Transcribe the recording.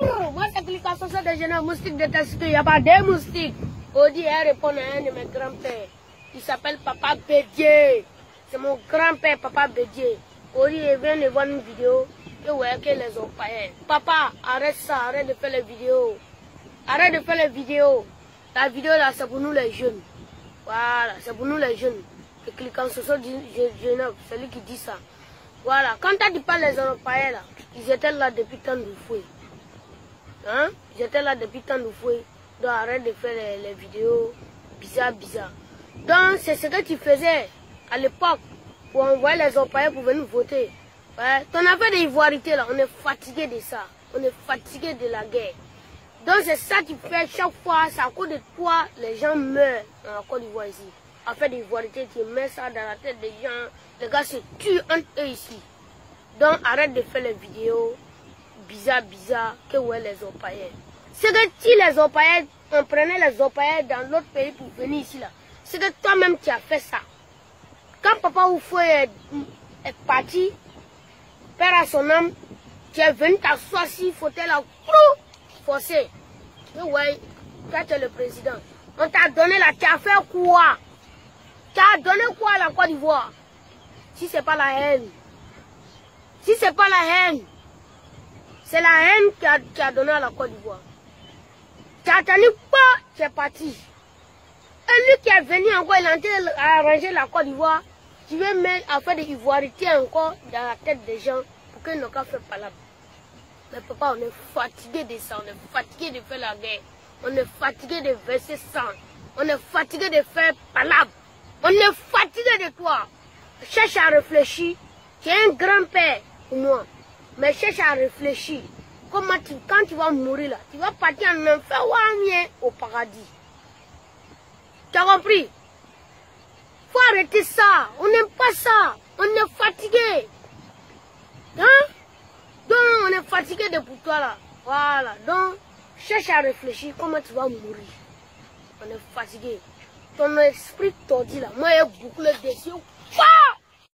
Moi, c'est clication sur des jeunes moustiques de test. Il n'y a pas des moustiques. Audi, elle répond à un de mes grands-pères. Il s'appelle Papa Bédier. C'est mon grand-père, Papa Bédier. Audi, il vient de voir une vidéo. Et ouais, que les payés. Papa, arrête ça, arrête de faire les vidéos. Arrête de faire les vidéos. La vidéo là, c'est pour nous les jeunes. Voilà, c'est pour nous les jeunes. Et cliquant sur ce jeune, celui qui dit ça. Voilà, quand tu dis pas les Européens là, ils étaient là depuis tant de fouet. Hein? Ils étaient là depuis tant de fouet. Donc arrête de faire les, vidéos bizarres, bizarres. Donc c'est ce que tu faisais à l'époque pour envoyer les Européens pour venir voter. Ouais. Ton affaire d'ivoirité là, on est fatigué de ça. On est fatigué de la guerre. Donc c'est ça qui fait chaque fois, c'est à cause de toi, les gens meurent dans la Côte d'Ivoire ici. Affaire d'ivoirité, tu mets ça dans la tête des gens. Les gars se tuent entre eux ici. Donc arrête de faire les vidéos bizarres, bizarres que ouais les Opaïens. C'est que si les Opaïens, on prenait les Opaïens dans l'autre pays pour venir ici là, c'est que toi-même tu as fait ça. Quand papa Oufou est, est parti, père à son âme, tu es venu t'asseoir il fauteuil là, forcé. Mais ouais, toi tu es le président. On t'a donné la, tu as fait quoi? Tu as donné quoi à la Côte d'Ivoire? Si c'est pas la haine. Si c'est pas la haine, c'est la haine qui a, donné à la Côte d'Ivoire. Tu as attendu quoi Tu es parti. Et lui qui est venu encore, il a arranger la Côte d'Ivoire. Tu veux mettre à faire des encore dans la tête des gens pour qu'ils n'ont qu'à faire palabre. Mais papa, on est fatigué de ça, on est fatigué de faire la guerre. On est fatigué de verser sang. On est fatigué de faire palabre. On est fatigué de toi. Cherche à réfléchir. Tu es un grand-père pour moi. Mais cherche à réfléchir. Comment tu, quand tu vas mourir là, tu vas partir en enfer ou en au paradis. Tu as compris? Faut arrêter ça. On n'aime pas ça. On est fatigué. Hein? Donc, on est fatigué de pour toi là. Voilà. Donc, cherche à réfléchir comment tu vas mourir. On est fatigué. Ton esprit tordu là. Moi, il y a beaucoup de.